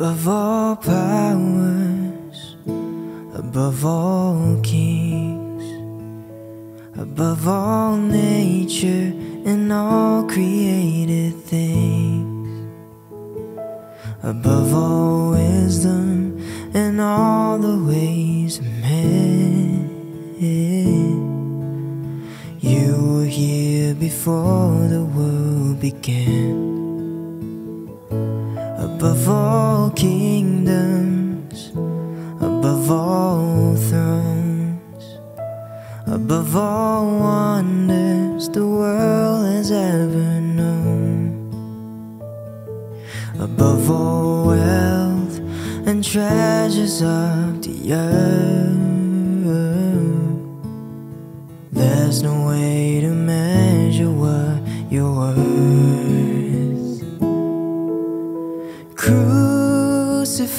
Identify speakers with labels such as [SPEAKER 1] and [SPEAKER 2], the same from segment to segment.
[SPEAKER 1] above all powers, above all kings, above all nature and all created things, above all wisdom and all the ways of men. You were here before the world began above all kingdoms, above all thrones, above all wonders the world has ever known, above all wealth and treasures of the earth. There's no way to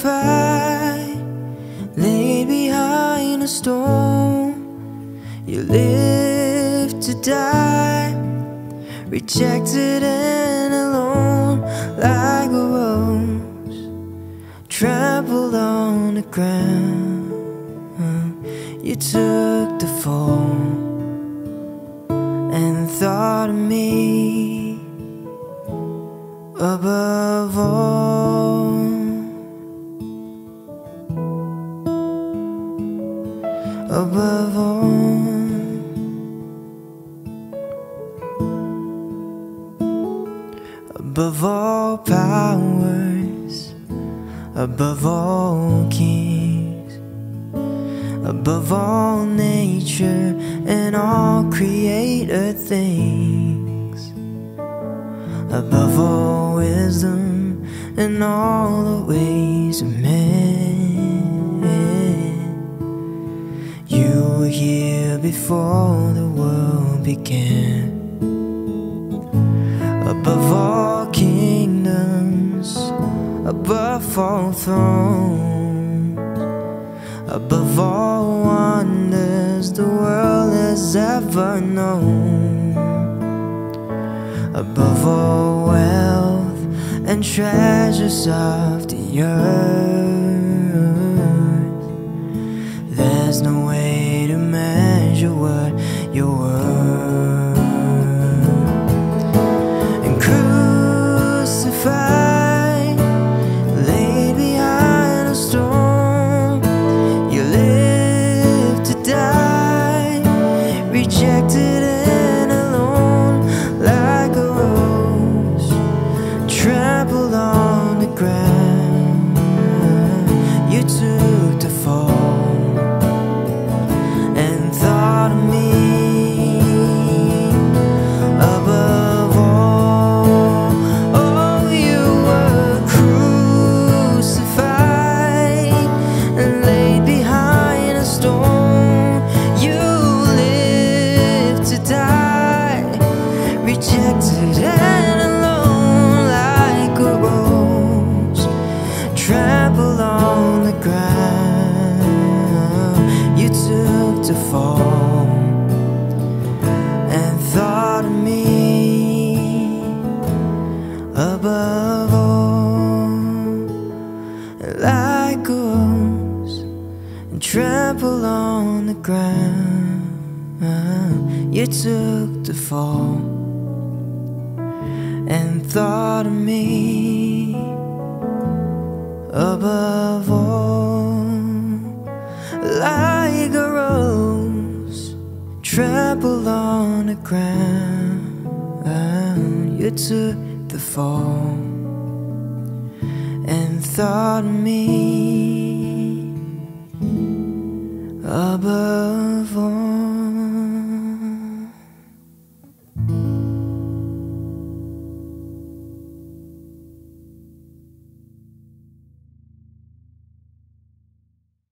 [SPEAKER 1] crucified, laid behind a stone. You live to die, rejected and alone, like a rose. Trampled on the ground. You took the fall. And thought of me Above all, above all powers, above all kings, above all nature and all created things. Above all wisdom and all the ways before the world began. Above all kingdoms, above all thrones, above all wonders the world has ever known above all wealth and treasures of the earth. Ground. Like rose and trampled on the ground. You took the fall and thought of me above all, like a rose trampled on the ground. You took the fall thought me above all.